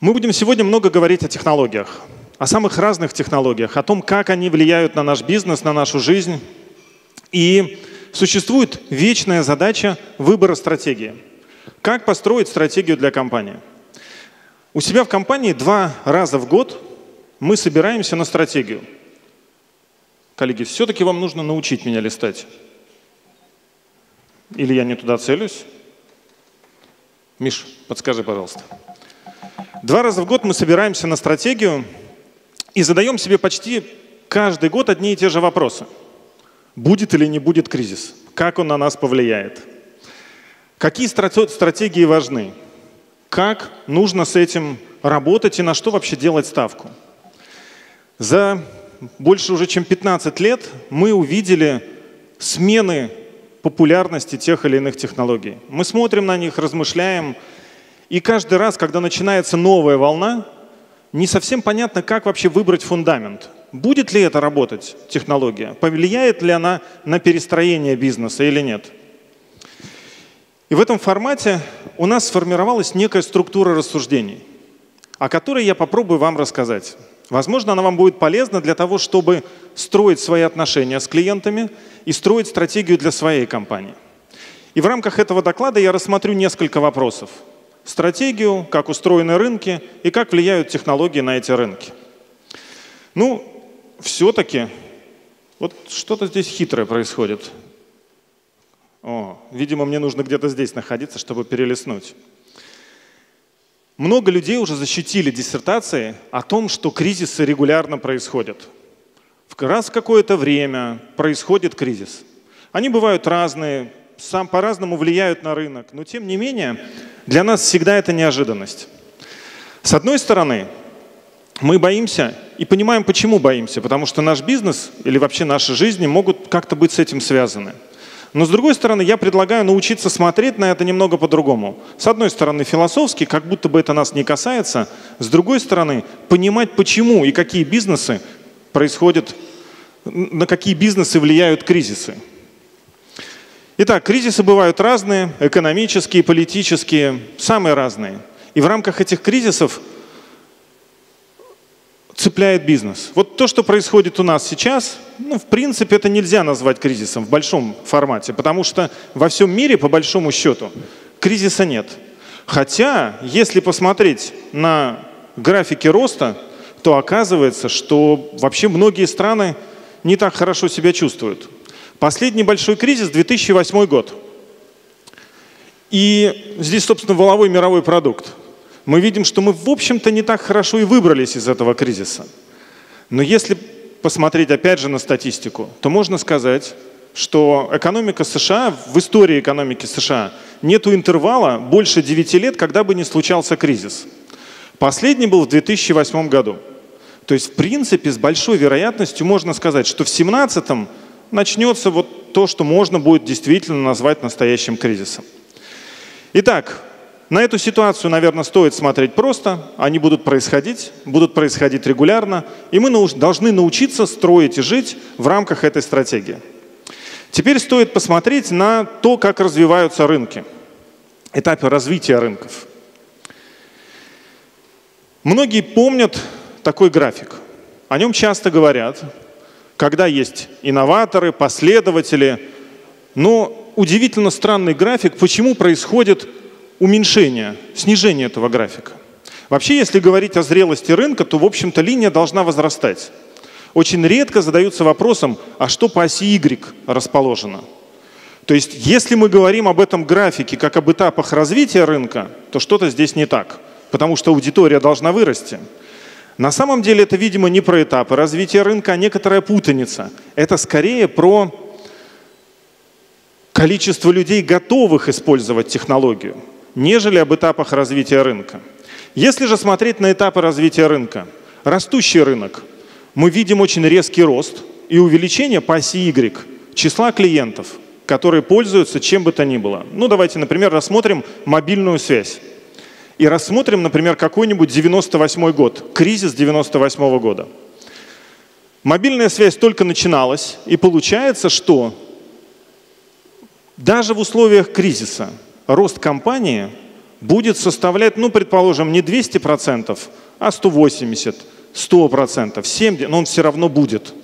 Мы будем сегодня много говорить о технологиях, о самых разных технологиях, о том, как они влияют на наш бизнес, на нашу жизнь. И существует вечная задача выбора стратегии. Как построить стратегию для компании? У себя в компании два раза в год мы собираемся на стратегию. Коллеги, все-таки вам нужно научить меня листать. Или я не туда целюсь? Миш, подскажи, пожалуйста. Два раза в год мы собираемся на стратегию и задаем себе почти каждый год одни и те же вопросы. Будет или не будет кризис? Как он на нас повлияет? Какие стратегии важны? Как нужно с этим работать и на что вообще делать ставку? За больше уже чем 15 лет мы увидели смены популярности тех или иных технологий. Мы смотрим на них, размышляем, и каждый раз, когда начинается новая волна, не совсем понятно, как вообще выбрать фундамент. Будет ли это работать, технология? Повлияет ли она на перестроение бизнеса или нет? И в этом формате у нас сформировалась некая структура рассуждений, о которой я попробую вам рассказать. Возможно, она вам будет полезна для того, чтобы строить свои отношения с клиентами и строить стратегию для своей компании. И в рамках этого доклада я рассмотрю несколько вопросов – стратегию, как устроены рынки и как влияют технологии на эти рынки. Ну, все-таки, вот что-то здесь хитрое происходит. О, видимо, мне нужно где-то здесь находиться, чтобы перелистнуть. Много людей уже защитили диссертации о том, что кризисы регулярно происходят. Раз в какое-то время происходит кризис. Они бывают разные, сам по-разному влияют на рынок, но тем не менее для нас всегда это неожиданность. С одной стороны, мы боимся и понимаем, почему боимся, потому что наш бизнес или вообще наши жизни могут как-то быть с этим связаны. Но с другой стороны, я предлагаю научиться смотреть на это немного по-другому. С одной стороны, философски, как будто бы это нас не касается. С другой стороны, понимать, почему и какие бизнесы происходят, на какие бизнесы влияют кризисы. Итак, кризисы бывают разные, экономические, политические, самые разные. И в рамках этих кризисов цепляет бизнес. Вот то, что происходит у нас сейчас, ну, в принципе, это нельзя назвать кризисом в большом формате, потому что во всем мире, по большому счету, кризиса нет. Хотя, если посмотреть на графики роста, то оказывается, что вообще многие страны не так хорошо себя чувствуют. Последний большой кризис – 2008 год. И здесь, собственно, воловой мировой продукт. Мы видим, что мы, в общем-то, не так хорошо и выбрались из этого кризиса. Но если посмотреть опять же на статистику, то можно сказать, что экономика США, в истории экономики США нет интервала больше 9 лет, когда бы не случался кризис. Последний был в 2008 году. То есть, в принципе, с большой вероятностью можно сказать, что в 2017 начнется вот то, что можно будет действительно назвать настоящим кризисом. Итак, на эту ситуацию, наверное, стоит смотреть просто. Они будут происходить, будут происходить регулярно, и мы должны научиться строить и жить в рамках этой стратегии. Теперь стоит посмотреть на то, как развиваются рынки, этапы развития рынков. Многие помнят такой график. О нем часто говорят, когда есть инноваторы, последователи. Но удивительно странный график, почему происходит уменьшение, снижение этого графика. Вообще, если говорить о зрелости рынка, то, в общем-то, линия должна возрастать. Очень редко задаются вопросом, а что по оси Y расположено? То есть, если мы говорим об этом графике как об этапах развития рынка, то что-то здесь не так, потому что аудитория должна вырасти. На самом деле это, видимо, не про этапы развития рынка, а некоторая путаница. Это скорее про количество людей, готовых использовать технологию, нежели об этапах развития рынка. Если же смотреть на этапы развития рынка, растущий рынок, мы видим очень резкий рост и увеличение по оси Y числа клиентов, которые пользуются чем бы то ни было. Ну, давайте, например, рассмотрим мобильную связь и рассмотрим, например, какой-нибудь 98 год, кризис 98 года. Мобильная связь только начиналась, и получается, что даже в условиях кризиса рост компании будет составлять, ну, предположим, не 200%, а 180%, 100%, 70%, но он все равно будет.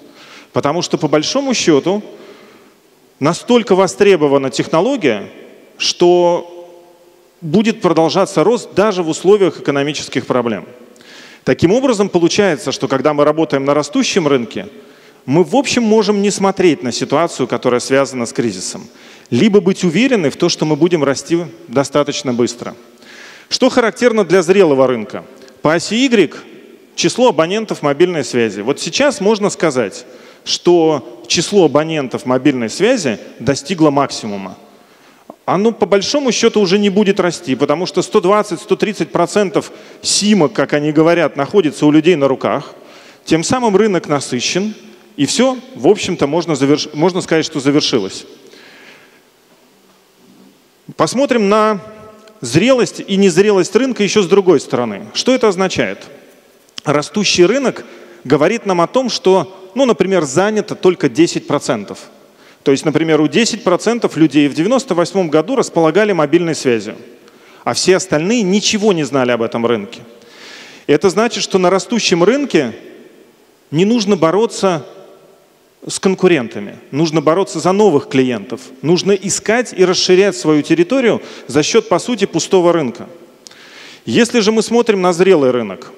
Потому что, по большому счету, настолько востребована технология, что будет продолжаться рост даже в условиях экономических проблем. Таким образом, получается, что когда мы работаем на растущем рынке, мы, в общем, можем не смотреть на ситуацию, которая связана с кризисом, либо быть уверены в том, что мы будем расти достаточно быстро. Что характерно для зрелого рынка? По оси Y число абонентов мобильной связи. Вот сейчас можно сказать, что число абонентов мобильной связи достигло максимума. Оно по большому счету уже не будет расти, потому что 120-130% симок, как они говорят, находится у людей на руках. Тем самым рынок насыщен, и все, в общем-то, можно, заверш... можно сказать, что завершилось. Посмотрим на зрелость и незрелость рынка еще с другой стороны. Что это означает? Растущий рынок говорит нам о том, что, ну, например, занято только 10%. То есть, например, у 10% людей в 1998 году располагали мобильной связью, а все остальные ничего не знали об этом рынке. И это значит, что на растущем рынке не нужно бороться с конкурентами. Нужно бороться за новых клиентов. Нужно искать и расширять свою территорию за счет, по сути, пустого рынка. Если же мы смотрим на зрелый рынок,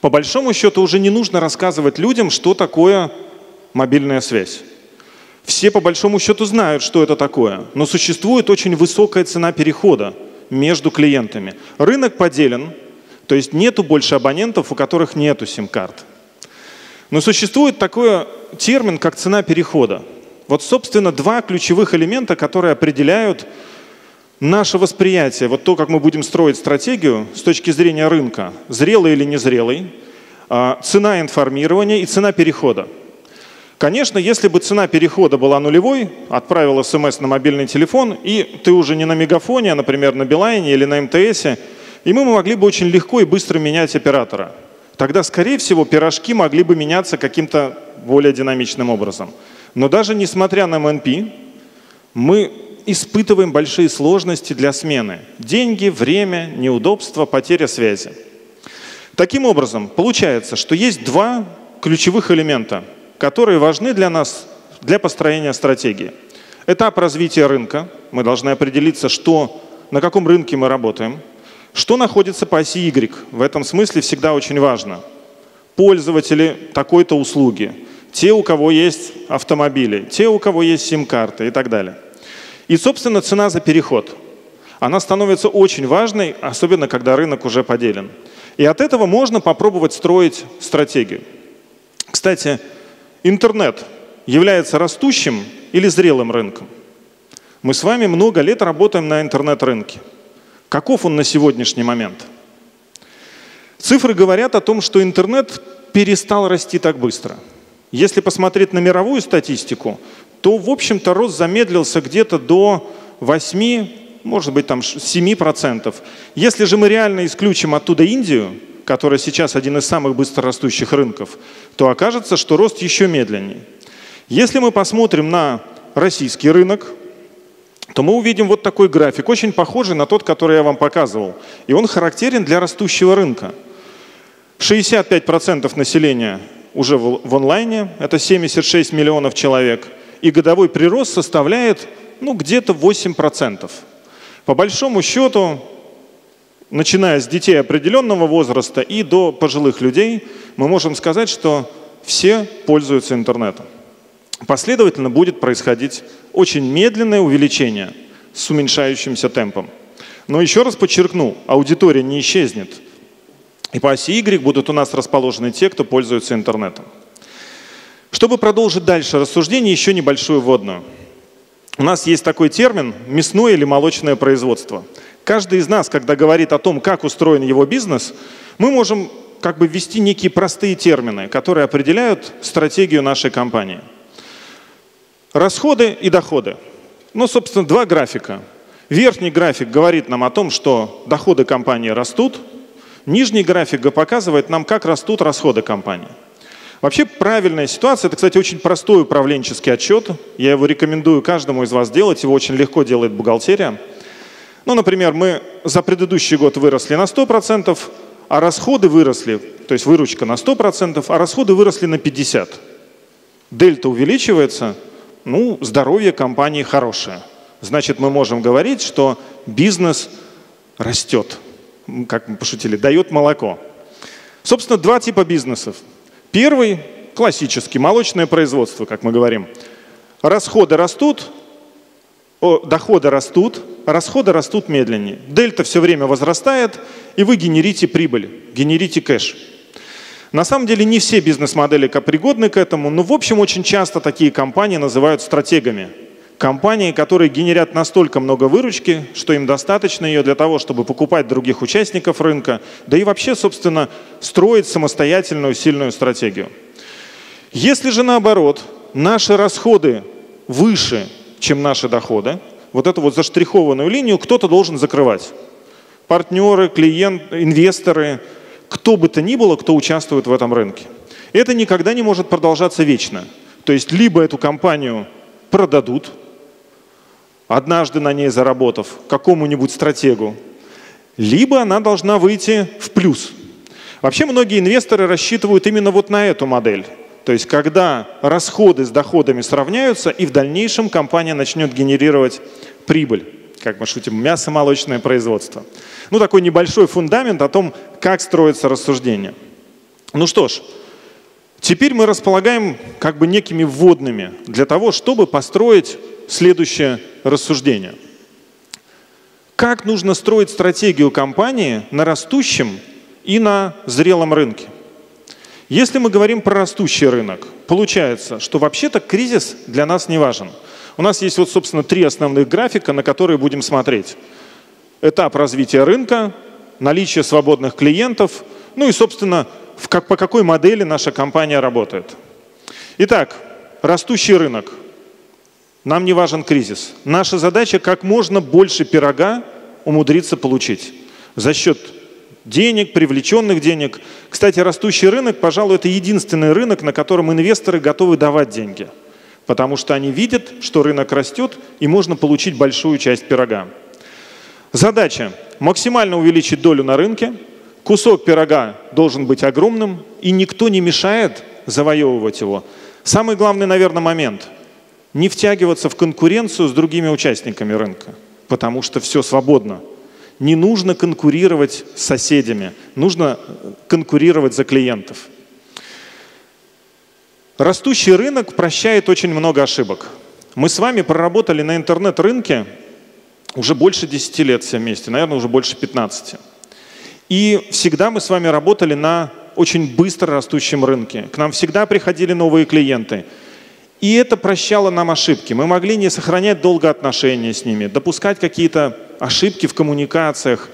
по большому счету уже не нужно рассказывать людям, что такое мобильная связь. Все по большому счету знают, что это такое, но существует очень высокая цена перехода между клиентами. Рынок поделен, то есть нету больше абонентов, у которых нету сим-карт. Но существует такой термин, как цена перехода. Вот, собственно, два ключевых элемента, которые определяют наше восприятие, вот то, как мы будем строить стратегию с точки зрения рынка, зрелый или незрелый, а, цена информирования и цена перехода. Конечно, если бы цена перехода была нулевой, отправил смс на мобильный телефон, и ты уже не на Мегафоне, а, например, на Билайне или на МТСе, и мы могли бы очень легко и быстро менять оператора – тогда, скорее всего, пирожки могли бы меняться каким-то более динамичным образом. Но даже несмотря на МНП, мы испытываем большие сложности для смены. Деньги, время, неудобства, потеря связи. Таким образом, получается, что есть два ключевых элемента, которые важны для нас для построения стратегии. Этап развития рынка. Мы должны определиться, что, на каком рынке мы работаем – что находится по оси Y? В этом смысле всегда очень важно. Пользователи такой-то услуги, те, у кого есть автомобили, те, у кого есть сим-карты и так далее. И, собственно, цена за переход. Она становится очень важной, особенно когда рынок уже поделен. И от этого можно попробовать строить стратегию. Кстати, интернет является растущим или зрелым рынком? Мы с вами много лет работаем на интернет-рынке. Каков он на сегодняшний момент? Цифры говорят о том, что интернет перестал расти так быстро. Если посмотреть на мировую статистику, то, в общем-то, рост замедлился где-то до 8, может быть, там 7%. Если же мы реально исключим оттуда Индию, которая сейчас один из самых быстрорастущих рынков, то окажется, что рост еще медленнее. Если мы посмотрим на российский рынок, то мы увидим вот такой график, очень похожий на тот, который я вам показывал. И он характерен для растущего рынка. 65% населения уже в онлайне, это 76 миллионов человек, и годовой прирост составляет ну, где-то 8%. По большому счету, начиная с детей определенного возраста и до пожилых людей, мы можем сказать, что все пользуются интернетом. Последовательно будет происходить очень медленное увеличение с уменьшающимся темпом. Но еще раз подчеркну, аудитория не исчезнет. И по оси Y будут у нас расположены те, кто пользуется интернетом. Чтобы продолжить дальше рассуждение, еще небольшую вводную. У нас есть такой термин «мясное или молочное производство». Каждый из нас, когда говорит о том, как устроен его бизнес, мы можем как бы ввести некие простые термины, которые определяют стратегию нашей компании – Расходы и доходы. Ну, собственно, два графика. Верхний график говорит нам о том, что доходы компании растут. Нижний график показывает нам, как растут расходы компании. Вообще правильная ситуация, это, кстати, очень простой управленческий отчет. Я его рекомендую каждому из вас делать, его очень легко делает бухгалтерия. Ну, например, мы за предыдущий год выросли на 100%, а расходы выросли, то есть выручка на 100%, а расходы выросли на 50%. Дельта увеличивается, ну, здоровье компании хорошее. Значит, мы можем говорить, что бизнес растет, как мы пошутили, дает молоко. Собственно, два типа бизнесов. Первый – классический, молочное производство, как мы говорим. Расходы растут, о, доходы растут, расходы растут медленнее. Дельта все время возрастает, и вы генерите прибыль, генерите кэш. На самом деле не все бизнес-модели пригодны к этому, но в общем очень часто такие компании называют стратегами. Компании, которые генерят настолько много выручки, что им достаточно ее для того, чтобы покупать других участников рынка, да и вообще, собственно, строить самостоятельную сильную стратегию. Если же наоборот, наши расходы выше, чем наши доходы, вот эту вот заштрихованную линию кто-то должен закрывать. Партнеры, клиенты, инвесторы, кто бы то ни было, кто участвует в этом рынке. Это никогда не может продолжаться вечно. То есть либо эту компанию продадут, однажды на ней заработав какому-нибудь стратегу, либо она должна выйти в плюс. Вообще многие инвесторы рассчитывают именно вот на эту модель. То есть когда расходы с доходами сравняются, и в дальнейшем компания начнет генерировать прибыль, как мы шутим, мясо-молочное производство. Ну, такой небольшой фундамент о том, как строится рассуждение. Ну что ж, теперь мы располагаем как бы некими вводными для того, чтобы построить следующее рассуждение. Как нужно строить стратегию компании на растущем и на зрелом рынке? Если мы говорим про растущий рынок, получается, что вообще-то кризис для нас не важен. У нас есть вот, собственно, три основных графика, на которые будем смотреть. Этап развития рынка, наличие свободных клиентов, ну и, собственно, в как, по какой модели наша компания работает. Итак, растущий рынок. Нам не важен кризис. Наша задача как можно больше пирога умудриться получить за счет денег, привлеченных денег. Кстати, растущий рынок, пожалуй, это единственный рынок, на котором инвесторы готовы давать деньги, потому что они видят, что рынок растет и можно получить большую часть пирога. Задача – максимально увеличить долю на рынке, кусок пирога должен быть огромным, и никто не мешает завоевывать его. Самый главный, наверное, момент – не втягиваться в конкуренцию с другими участниками рынка, потому что все свободно – не нужно конкурировать с соседями, нужно конкурировать за клиентов. Растущий рынок прощает очень много ошибок. Мы с вами проработали на интернет-рынке уже больше 10 лет все вместе, наверное, уже больше 15. И всегда мы с вами работали на очень быстро растущем рынке. К нам всегда приходили новые клиенты. И это прощало нам ошибки. Мы могли не сохранять долго отношения с ними, допускать какие-то ошибки в коммуникациях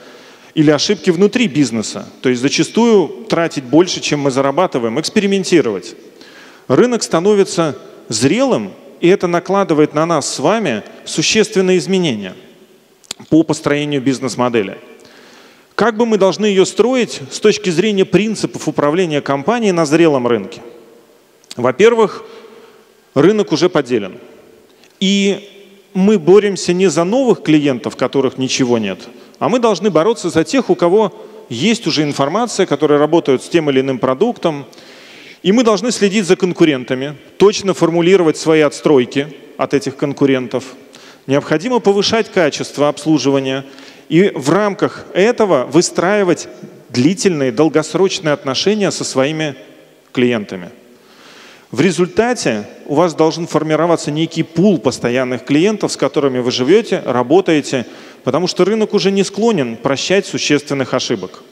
или ошибки внутри бизнеса. То есть зачастую тратить больше, чем мы зарабатываем, экспериментировать. Рынок становится зрелым, и это накладывает на нас с вами существенные изменения по построению бизнес-модели. Как бы мы должны ее строить с точки зрения принципов управления компанией на зрелом рынке? Во-первых, рынок уже поделен. И мы боремся не за новых клиентов, которых ничего нет, а мы должны бороться за тех, у кого есть уже информация, которые работают с тем или иным продуктом. И мы должны следить за конкурентами, точно формулировать свои отстройки от этих конкурентов. Необходимо повышать качество обслуживания и в рамках этого выстраивать длительные, долгосрочные отношения со своими клиентами. В результате у вас должен формироваться некий пул постоянных клиентов, с которыми вы живете, работаете, потому что рынок уже не склонен прощать существенных ошибок.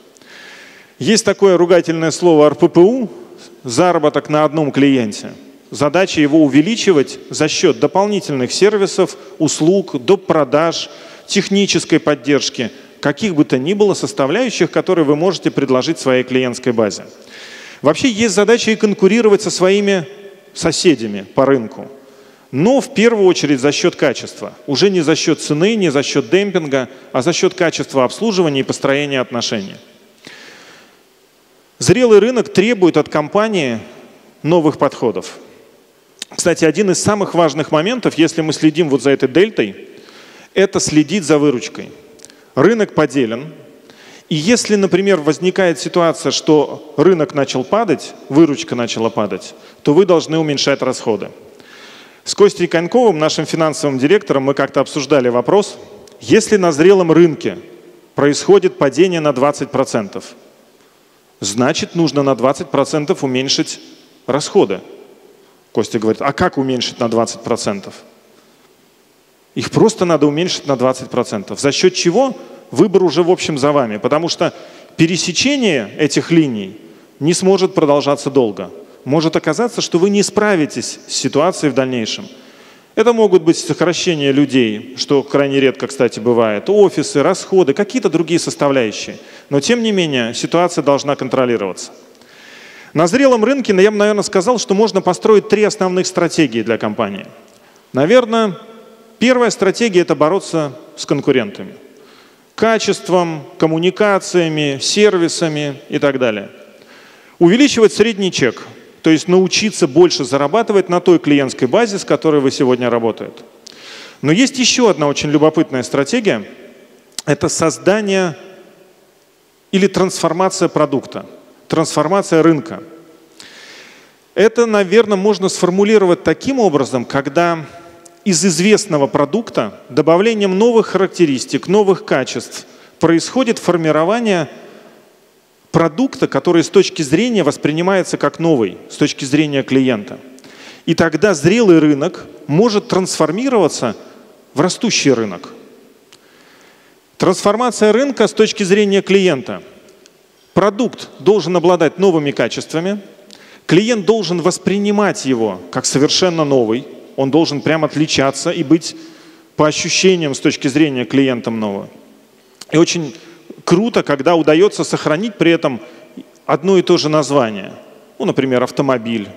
Есть такое ругательное слово РППУ – заработок на одном клиенте. Задача его увеличивать за счет дополнительных сервисов, услуг, доп. продаж, технической поддержки, каких бы то ни было составляющих, которые вы можете предложить своей клиентской базе. Вообще есть задача и конкурировать со своими соседями по рынку. Но в первую очередь за счет качества. Уже не за счет цены, не за счет демпинга, а за счет качества обслуживания и построения отношений. Зрелый рынок требует от компании новых подходов. Кстати, один из самых важных моментов, если мы следим вот за этой дельтой, это следить за выручкой. рынок поделен, и если, например, возникает ситуация, что рынок начал падать, выручка начала падать, то вы должны уменьшать расходы. С Костей Коньковым, нашим финансовым директором, мы как-то обсуждали вопрос, если на зрелом рынке происходит падение на 20%, значит нужно на 20% уменьшить расходы. Костя говорит, а как уменьшить на 20%? Их просто надо уменьшить на 20%. За счет чего? Выбор уже в общем за вами. Потому что пересечение этих линий не сможет продолжаться долго. Может оказаться, что вы не справитесь с ситуацией в дальнейшем. Это могут быть сокращения людей, что крайне редко, кстати, бывает, офисы, расходы, какие-то другие составляющие. Но, тем не менее, ситуация должна контролироваться. На зрелом рынке я бы, наверное, сказал, что можно построить три основных стратегии для компании. Наверное, первая стратегия – это бороться с конкурентами. Качеством, коммуникациями, сервисами и так далее. Увеличивать средний чек, то есть научиться больше зарабатывать на той клиентской базе, с которой вы сегодня работаете. Но есть еще одна очень любопытная стратегия – это создание или трансформация продукта – трансформация рынка. Это, наверное, можно сформулировать таким образом, когда из известного продукта добавлением новых характеристик, новых качеств происходит формирование продукта, который с точки зрения воспринимается как новый, с точки зрения клиента. И тогда зрелый рынок может трансформироваться в растущий рынок. Трансформация рынка с точки зрения клиента – Продукт должен обладать новыми качествами, клиент должен воспринимать его как совершенно новый, он должен прям отличаться и быть по ощущениям с точки зрения клиентом нового. И очень круто, когда удается сохранить при этом одно и то же название. Ну, например, автомобиль,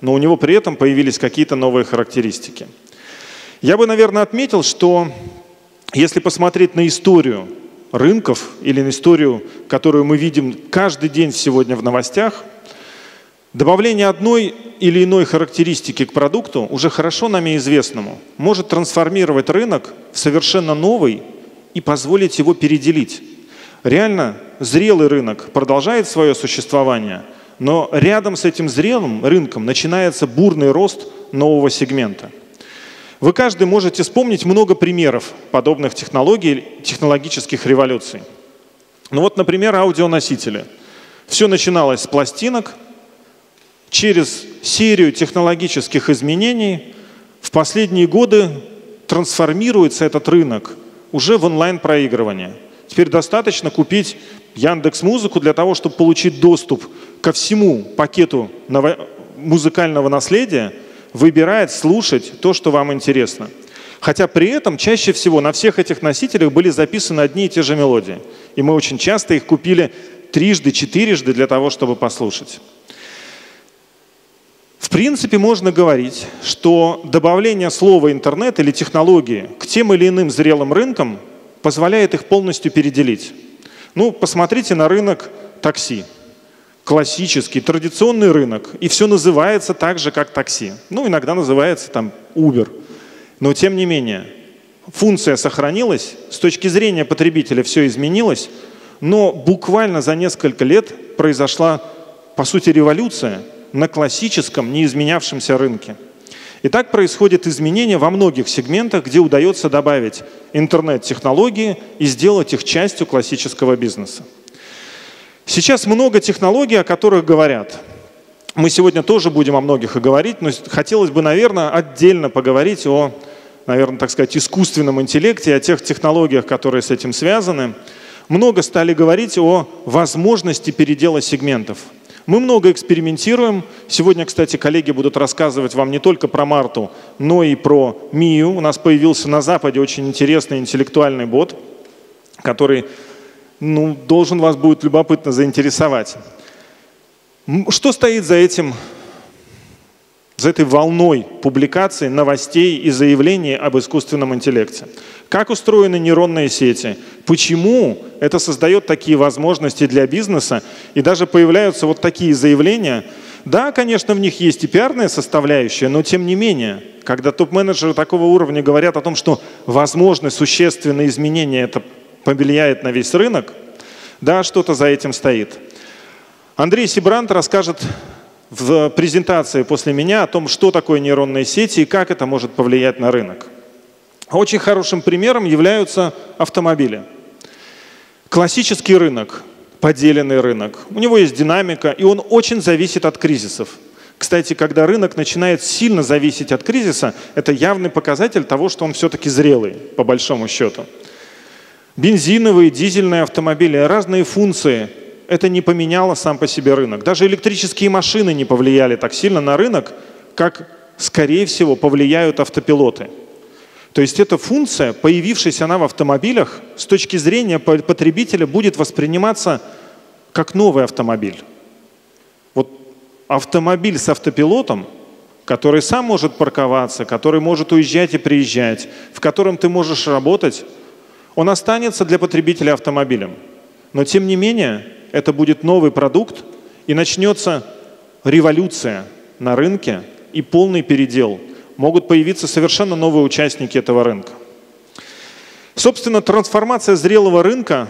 но у него при этом появились какие-то новые характеристики. Я бы, наверное, отметил, что если посмотреть на историю рынков или на историю, которую мы видим каждый день сегодня в новостях, добавление одной или иной характеристики к продукту, уже хорошо нами известному, может трансформировать рынок в совершенно новый и позволить его переделить. Реально зрелый рынок продолжает свое существование, но рядом с этим зрелым рынком начинается бурный рост нового сегмента – вы каждый можете вспомнить много примеров подобных технологий, технологических революций. Ну вот, например, аудионосители. Все начиналось с пластинок, через серию технологических изменений в последние годы трансформируется этот рынок уже в онлайн-проигрывание. Теперь достаточно купить Яндекс Музыку для того, чтобы получить доступ ко всему пакету музыкального наследия – выбирает слушать то, что вам интересно. Хотя при этом чаще всего на всех этих носителях были записаны одни и те же мелодии. И мы очень часто их купили трижды, четырежды для того, чтобы послушать. В принципе, можно говорить, что добавление слова «интернет» или технологии к тем или иным зрелым рынкам позволяет их полностью переделить. Ну, посмотрите на рынок такси классический, традиционный рынок, и все называется так же, как такси. Ну, иногда называется там Uber. Но тем не менее, функция сохранилась, с точки зрения потребителя все изменилось, но буквально за несколько лет произошла, по сути, революция на классическом, не изменявшемся рынке. И так происходит изменение во многих сегментах, где удается добавить интернет-технологии и сделать их частью классического бизнеса. Сейчас много технологий, о которых говорят. Мы сегодня тоже будем о многих и говорить, но хотелось бы, наверное, отдельно поговорить о, наверное, так сказать, искусственном интеллекте, о тех технологиях, которые с этим связаны. Много стали говорить о возможности передела сегментов. Мы много экспериментируем. Сегодня, кстати, коллеги будут рассказывать вам не только про Марту, но и про Мию. У нас появился на Западе очень интересный интеллектуальный бот, который ну, должен вас будет любопытно заинтересовать. Что стоит за этим, за этой волной публикаций, новостей и заявлений об искусственном интеллекте? Как устроены нейронные сети? Почему это создает такие возможности для бизнеса? И даже появляются вот такие заявления. Да, конечно, в них есть и пиарная составляющая, но тем не менее, когда топ-менеджеры такого уровня говорят о том, что возможны существенные изменения это повлияет на весь рынок, да, что-то за этим стоит. Андрей Сибрант расскажет в презентации после меня о том, что такое нейронные сети и как это может повлиять на рынок. Очень хорошим примером являются автомобили. Классический рынок, поделенный рынок. У него есть динамика, и он очень зависит от кризисов. Кстати, когда рынок начинает сильно зависеть от кризиса, это явный показатель того, что он все-таки зрелый, по большому счету. Бензиновые, дизельные автомобили, разные функции. Это не поменяло сам по себе рынок. Даже электрические машины не повлияли так сильно на рынок, как, скорее всего, повлияют автопилоты. То есть эта функция, появившаяся она в автомобилях, с точки зрения потребителя будет восприниматься как новый автомобиль автомобиль с автопилотом, который сам может парковаться, который может уезжать и приезжать, в котором ты можешь работать, он останется для потребителя автомобилем. Но тем не менее, это будет новый продукт, и начнется революция на рынке и полный передел. Могут появиться совершенно новые участники этого рынка. Собственно, трансформация зрелого рынка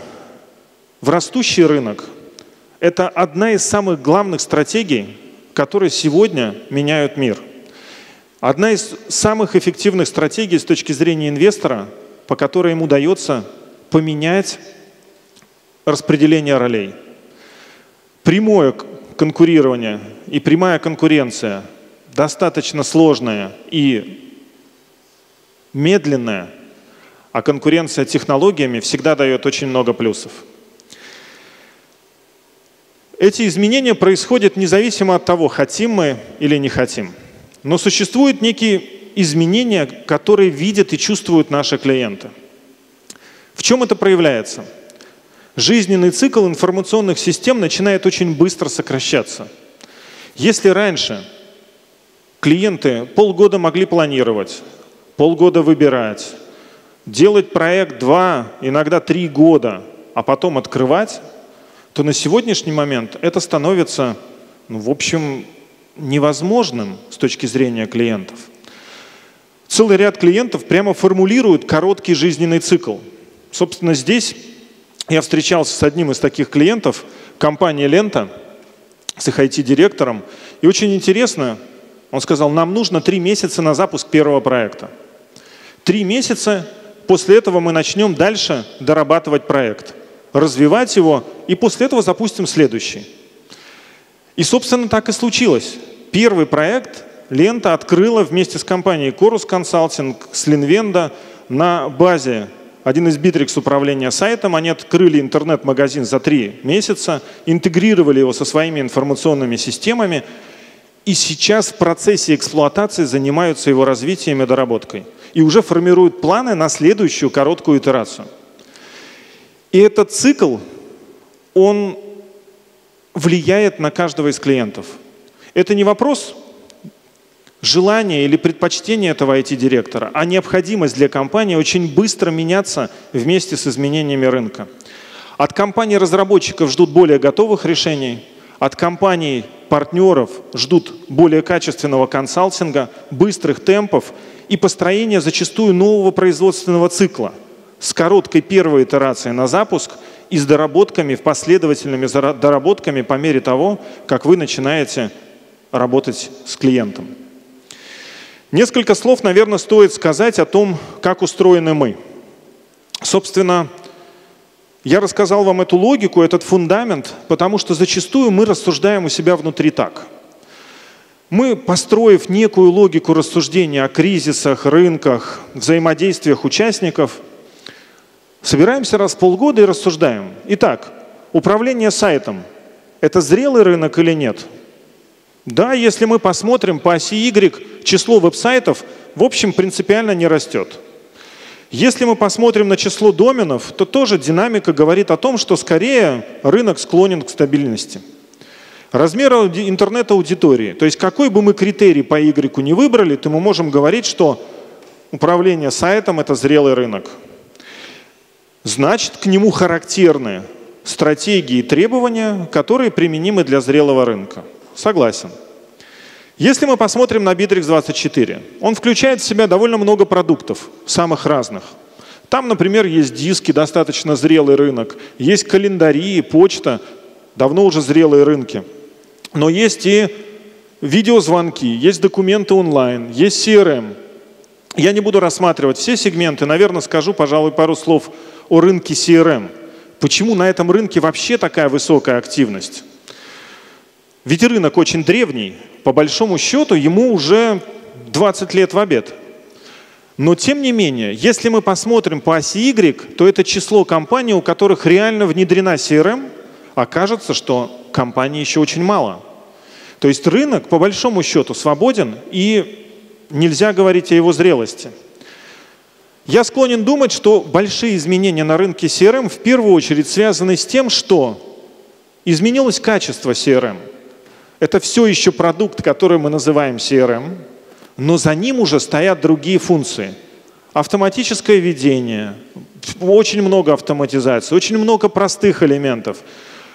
в растущий рынок – это одна из самых главных стратегий, которые сегодня меняют мир. Одна из самых эффективных стратегий с точки зрения инвестора, по которой ему удается поменять распределение ролей. Прямое конкурирование и прямая конкуренция достаточно сложная и медленная, а конкуренция технологиями всегда дает очень много плюсов. Эти изменения происходят независимо от того, хотим мы или не хотим. Но существуют некие изменения, которые видят и чувствуют наши клиенты. В чем это проявляется? Жизненный цикл информационных систем начинает очень быстро сокращаться. Если раньше клиенты полгода могли планировать, полгода выбирать, делать проект два, иногда три года, а потом открывать, то на сегодняшний момент это становится, ну, в общем, невозможным с точки зрения клиентов. Целый ряд клиентов прямо формулируют короткий жизненный цикл. Собственно, здесь я встречался с одним из таких клиентов, компания «Лента», с их IT-директором. И очень интересно, он сказал, нам нужно три месяца на запуск первого проекта. Три месяца, после этого мы начнем дальше дорабатывать проект развивать его, и после этого запустим следующий. И, собственно, так и случилось. Первый проект Лента открыла вместе с компанией Chorus Consulting с Linvenda на базе один из Bittrex управления сайтом. Они открыли интернет-магазин за три месяца, интегрировали его со своими информационными системами и сейчас в процессе эксплуатации занимаются его развитием и доработкой. И уже формируют планы на следующую короткую итерацию. И этот цикл, он влияет на каждого из клиентов. Это не вопрос желания или предпочтения этого IT-директора, а необходимость для компании очень быстро меняться вместе с изменениями рынка. От компаний-разработчиков ждут более готовых решений, от компаний-партнеров ждут более качественного консалтинга, быстрых темпов и построения зачастую нового производственного цикла – с короткой первой итерацией на запуск и с доработками, последовательными доработками по мере того, как вы начинаете работать с клиентом. Несколько слов, наверное, стоит сказать о том, как устроены мы. Собственно, я рассказал вам эту логику, этот фундамент, потому что зачастую мы рассуждаем у себя внутри так. Мы, построив некую логику рассуждения о кризисах, рынках, взаимодействиях участников – Собираемся раз в полгода и рассуждаем. Итак, управление сайтом – это зрелый рынок или нет? Да, если мы посмотрим по оси Y, число веб-сайтов в общем принципиально не растет. Если мы посмотрим на число доменов, то тоже динамика говорит о том, что скорее рынок склонен к стабильности. Размер интернет-аудитории, то есть какой бы мы критерий по Y не выбрали, то мы можем говорить, что управление сайтом – это зрелый рынок. Значит, к нему характерны стратегии и требования, которые применимы для зрелого рынка. Согласен. Если мы посмотрим на Bittrex 24, он включает в себя довольно много продуктов, самых разных. Там, например, есть диски, достаточно зрелый рынок, есть календари, почта, давно уже зрелые рынки. Но есть и видеозвонки, есть документы онлайн, есть CRM. Я не буду рассматривать все сегменты, наверное, скажу, пожалуй, пару слов о рынке CRM. Почему на этом рынке вообще такая высокая активность? Ведь рынок очень древний, по большому счету ему уже 20 лет в обед. Но тем не менее, если мы посмотрим по оси Y, то это число компаний, у которых реально внедрена CRM, окажется, что компаний еще очень мало. То есть рынок по большому счету свободен и нельзя говорить о его зрелости. Я склонен думать, что большие изменения на рынке CRM в первую очередь связаны с тем, что изменилось качество CRM. Это все еще продукт, который мы называем CRM, но за ним уже стоят другие функции. Автоматическое ведение, очень много автоматизации, очень много простых элементов.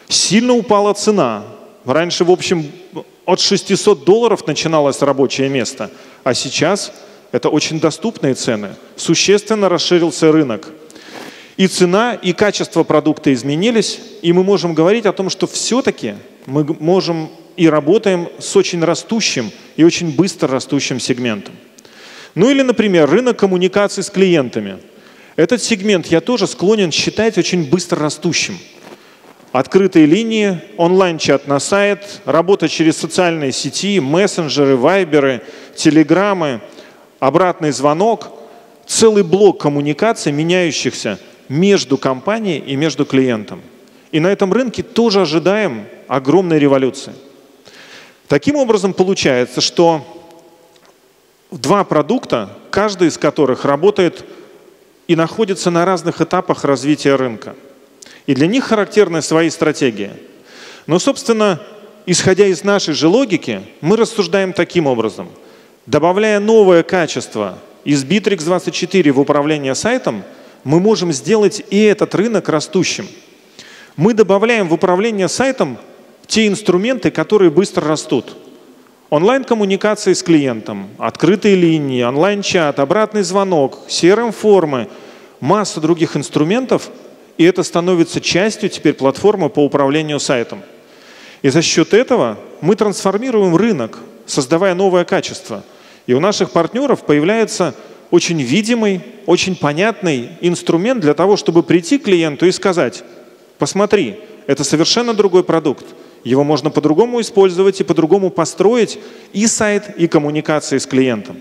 Сильно упала цена. Раньше, в общем, от 600 долларов начиналось рабочее место, а сейчас это очень доступные цены. Существенно расширился рынок. И цена, и качество продукта изменились, и мы можем говорить о том, что все-таки мы можем и работаем с очень растущим и очень быстро растущим сегментом. Ну или, например, рынок коммуникаций с клиентами. Этот сегмент я тоже склонен считать очень быстро растущим. Открытые линии, онлайн-чат на сайт, работа через социальные сети, мессенджеры, вайберы, телеграммы, обратный звонок, целый блок коммуникаций, меняющихся между компанией и между клиентом. И на этом рынке тоже ожидаем огромной революции. Таким образом, получается, что два продукта, каждый из которых работает и находится на разных этапах развития рынка. И для них характерны свои стратегии. Но, собственно, исходя из нашей же логики, мы рассуждаем таким образом. Добавляя новое качество из Bittrex 24 в управление сайтом, мы можем сделать и этот рынок растущим. Мы добавляем в управление сайтом те инструменты, которые быстро растут. Онлайн-коммуникации с клиентом, открытые линии, онлайн-чат, обратный звонок, CRM-формы, масса других инструментов, и это становится частью теперь платформы по управлению сайтом. И за счет этого мы трансформируем рынок, создавая новое качество. И у наших партнеров появляется очень видимый, очень понятный инструмент для того, чтобы прийти к клиенту и сказать, посмотри, это совершенно другой продукт, его можно по-другому использовать и по-другому построить и сайт, и коммуникации с клиентом.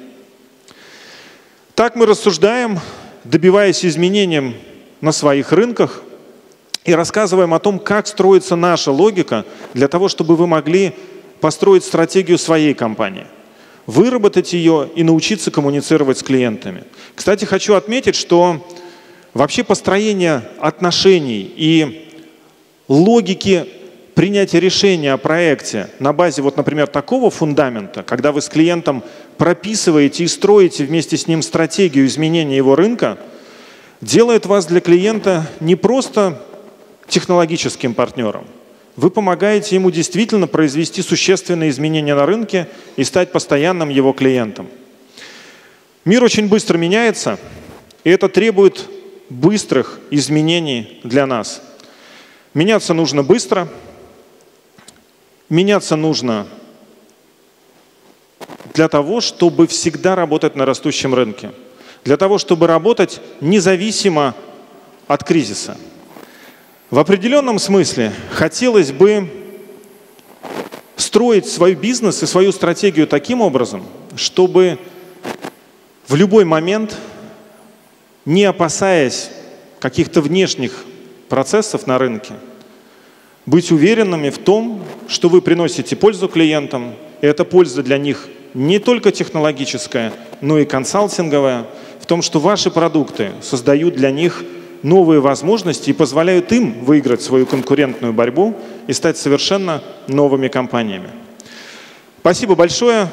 Так мы рассуждаем, добиваясь изменением на своих рынках и рассказываем о том, как строится наша логика для того, чтобы вы могли построить стратегию своей компании, выработать ее и научиться коммуницировать с клиентами. Кстати, хочу отметить, что вообще построение отношений и логики принятие решения о проекте на базе, вот, например, такого фундамента, когда вы с клиентом прописываете и строите вместе с ним стратегию изменения его рынка, делает вас для клиента не просто технологическим партнером. Вы помогаете ему действительно произвести существенные изменения на рынке и стать постоянным его клиентом. Мир очень быстро меняется, и это требует быстрых изменений для нас. Меняться нужно быстро – Меняться нужно для того, чтобы всегда работать на растущем рынке. Для того, чтобы работать независимо от кризиса. В определенном смысле хотелось бы строить свой бизнес и свою стратегию таким образом, чтобы в любой момент, не опасаясь каких-то внешних процессов на рынке, быть уверенными в том, что вы приносите пользу клиентам, и эта польза для них не только технологическая, но и консалтинговая, в том, что ваши продукты создают для них новые возможности и позволяют им выиграть свою конкурентную борьбу и стать совершенно новыми компаниями. Спасибо большое.